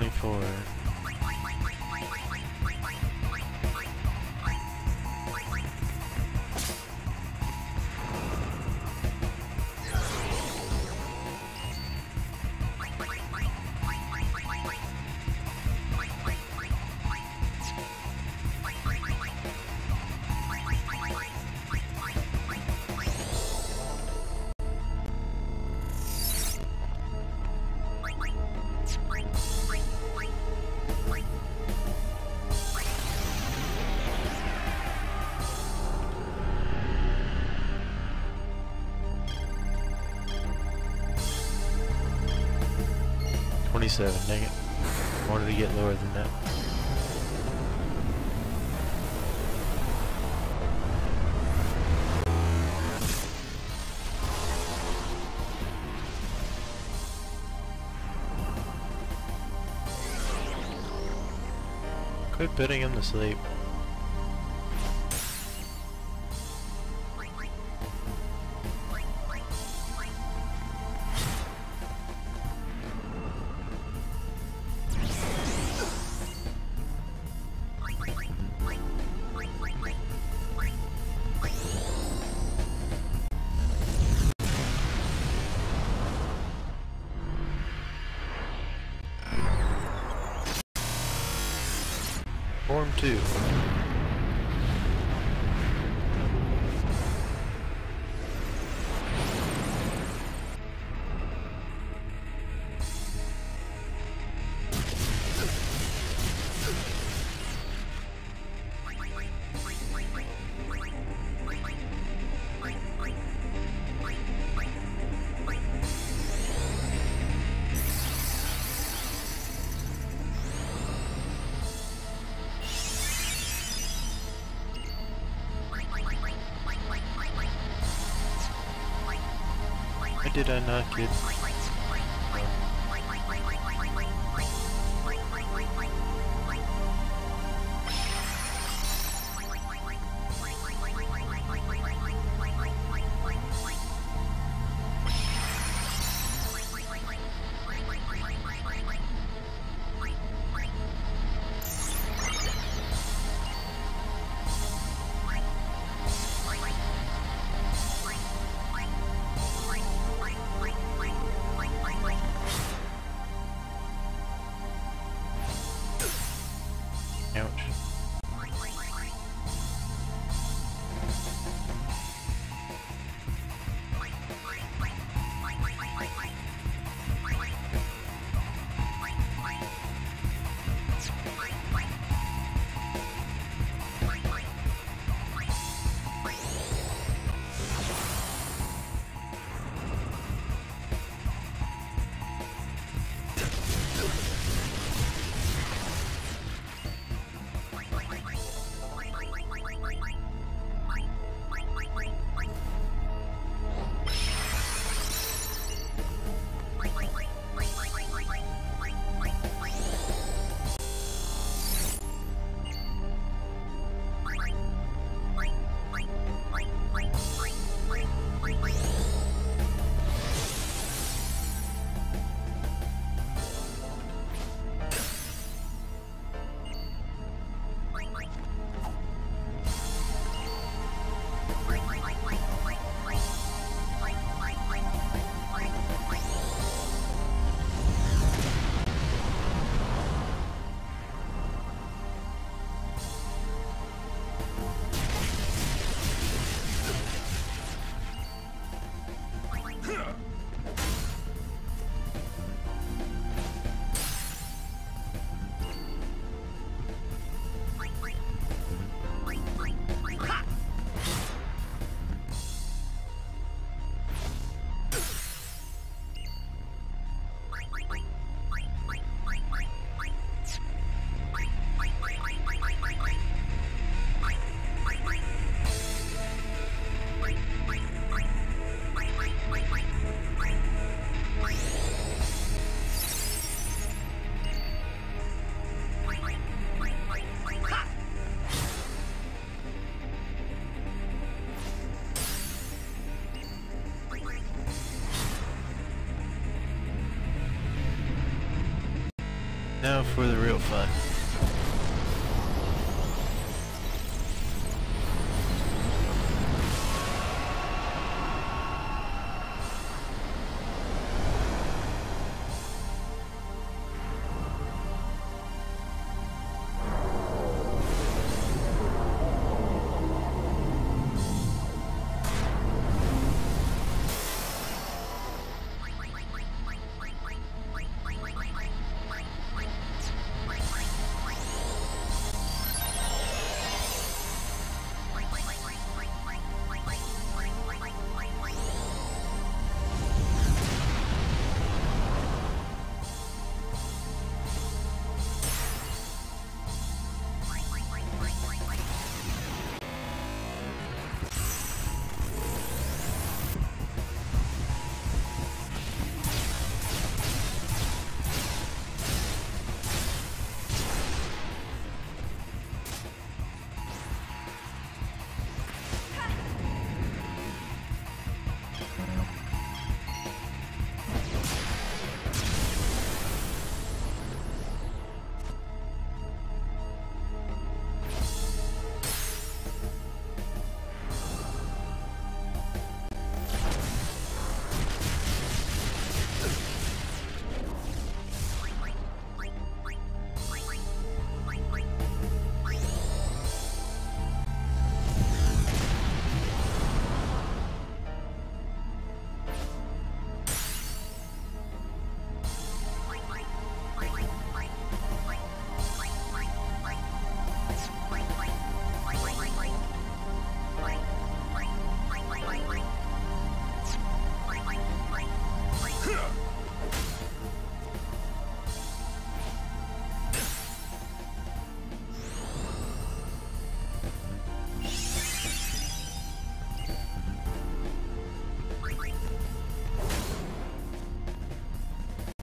24. Twenty-seven. Dang it! Wanted to get lower than that. Quit putting him to sleep. Form 2. Did I not get... Now for the real fun.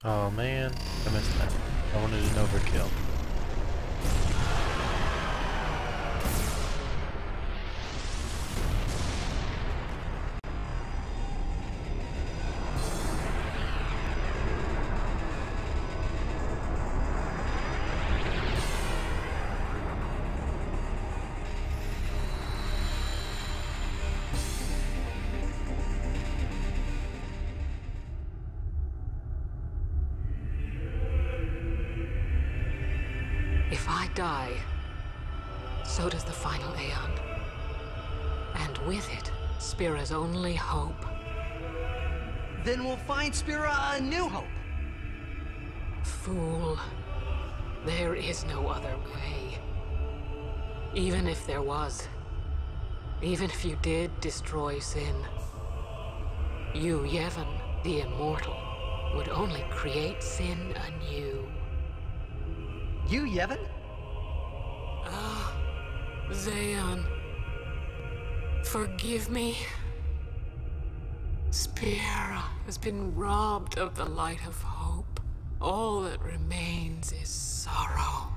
Oh man, I missed that. I wanted an overkill. Die, so does the final Aeon. And with it, Spira's only hope. Then we'll find Spira a new hope. Fool. There is no other way. Even if there was. Even if you did destroy Sin. Yu Yevon, the Immortal, would only create Sin anew. Yu Yevon? Zaon. Forgive me. Spira has been robbed of the light of hope. All that remains is sorrow.